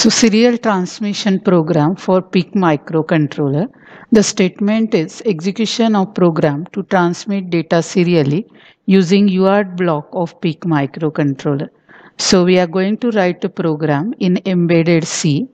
So serial transmission program for PIC microcontroller. The statement is execution of program to transmit data serially using UART block of PIC microcontroller. So we are going to write a program in embedded C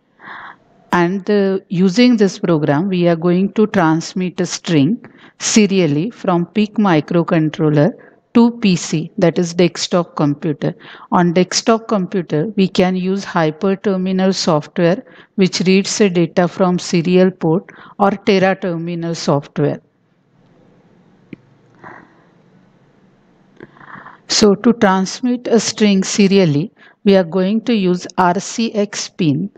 and uh, using this program we are going to transmit a string serially from PIC microcontroller to PC that is desktop computer. On desktop computer we can use hyperterminal software which reads the data from serial port or Tera terminal software. So to transmit a string serially we are going to use RC6 pin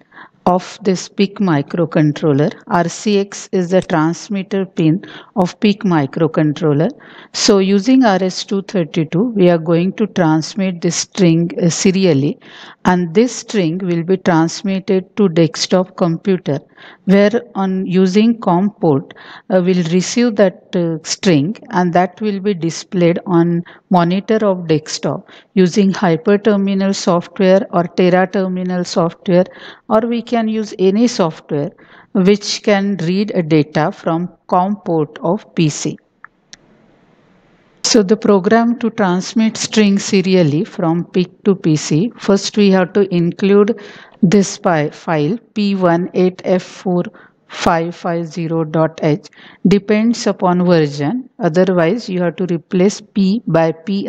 of this PIC microcontroller. RC6 is the transmitter pin of PIC microcontroller. So using RS-232, we are going to transmit this string uh, serially and this string will be transmitted to desktop computer where on using COM port uh, will receive that uh, string and that will be displayed on monitor of desktop using hyperterminal software or Tera terminal software or we can use any software which can read a data from COM port of PC. So the program to transmit string serially from PIC to PC, first we have to include this file p18f4550.h depends upon version otherwise you have to replace p by pic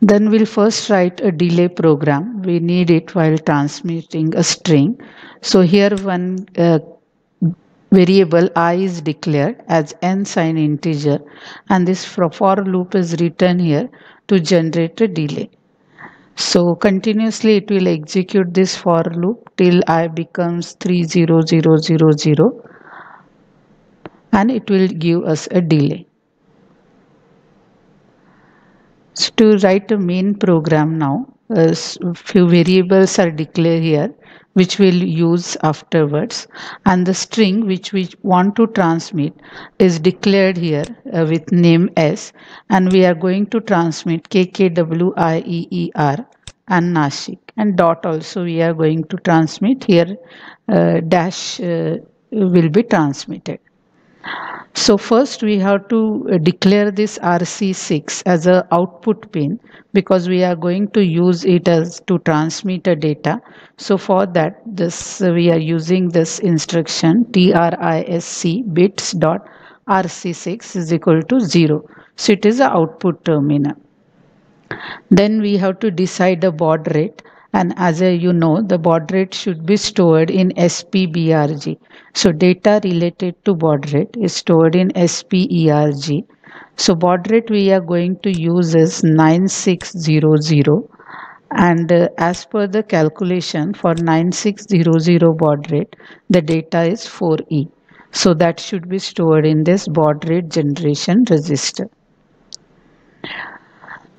then we'll first write a delay program. We need it while transmitting a string. So here one uh, variable i is declared as unsigned integer and this for loop is written here to generate a delay. So continuously it will execute this for loop till i becomes 30000 and it will give us a delay. To write a main program now, a few variables are declared here which we'll use afterwards. And the string which we want to transmit is declared here uh, with name s. And we are going to transmit kkWIEER and Nashik. And dot also we are going to transmit here uh, dash uh, will be transmitted. So first we have to uh, declare this RC6 as a output pin because we are going to use it as to transmit a data. So for that this uh, we are using this instruction TRISC bits dot RC6 is equal to 0. So it is a output terminal. Then we have to decide the baud rate and as you know the baud rate should be stored in SPBRG. So data related to baud rate is stored in SPBRG. So baud rate we are going to use is 9600 and uh, as per the calculation for 9600 baud rate the data is 4E. So that should be stored in this baud rate generation register.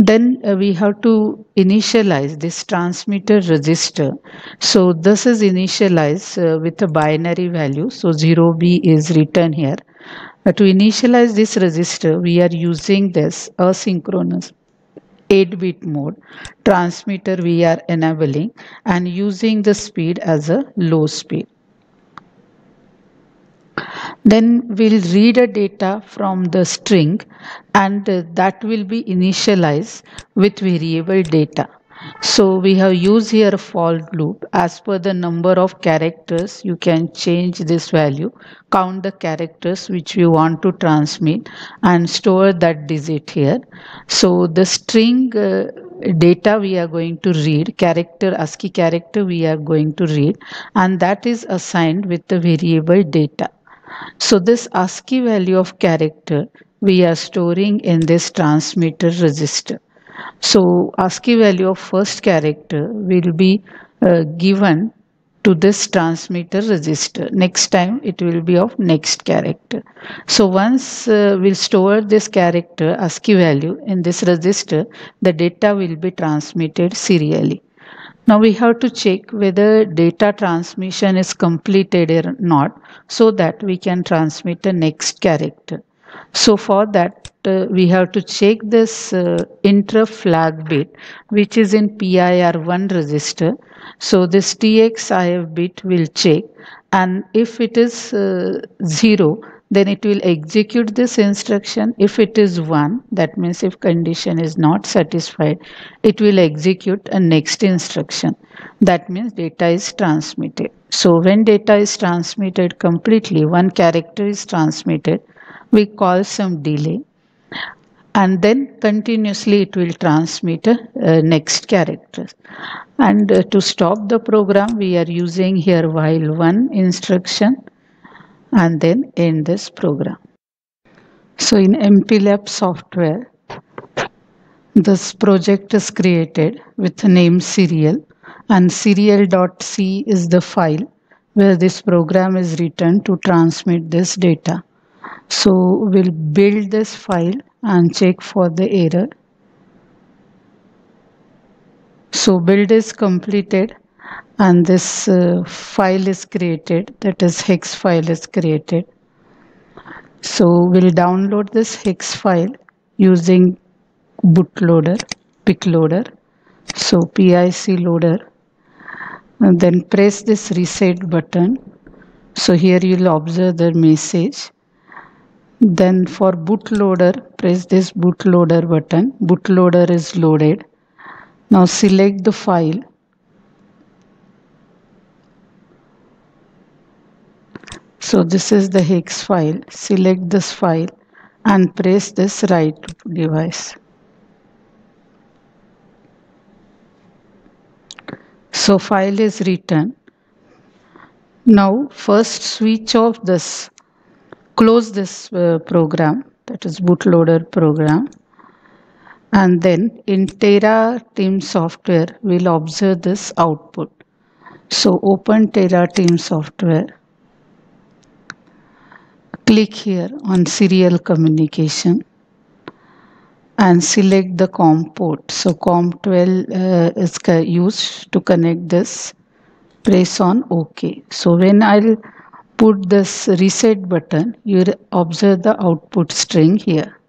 Then uh, we have to initialize this transmitter register. So this is initialized uh, with a binary value. So 0B is written here. Uh, to initialize this register, we are using this asynchronous 8-bit mode transmitter we are enabling and using the speed as a low speed. Then we'll read a data from the string and that will be initialized with variable data. So we have used here a for loop as per the number of characters you can change this value count the characters which you want to transmit and store that digit here. So the string uh, data we are going to read character ASCII character we are going to read and that is assigned with the variable data. So this ASCII value of character we are storing in this transmitter register. So ASCII value of first character will be uh, given to this transmitter register. Next time it will be of next character. So once uh, we'll store this character ASCII value in this register, the data will be transmitted serially. Now we have to check whether data transmission is completed or not so that we can transmit the next character. So for that, uh, we have to check this uh, inter flag bit, which is in PIR1 register. So this TXIF bit will check and if it is uh, 0, then it will execute this instruction. If it is 1, that means if condition is not satisfied, it will execute a next instruction. That means data is transmitted. So when data is transmitted completely, one character is transmitted, we call some delay and then continuously it will transmit a uh, next character and uh, to stop the program we are using here while one instruction and then end this program. So in MPLAB software, this project is created with the name serial and serial.c is the file where this program is written to transmit this data. So we'll build this file and check for the error. So build is completed and this uh, file is created. That is hex file is created. So we'll download this hex file using bootloader pic loader. So pic loader. And then press this reset button. So here you'll observe the message. Then for bootloader press this bootloader button. Bootloader is loaded. Now select the file So this is the hex file. Select this file and press this write device. So file is written. Now first switch off this, close this uh, program that is bootloader program and then in Tera Term software we'll observe this output. So open Tera Term software click here on serial communication and select the COM port. So COM12 uh, is used to connect this. Press on OK. So when I'll put this reset button, you observe the output string here.